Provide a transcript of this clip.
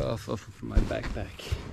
off of my backpack.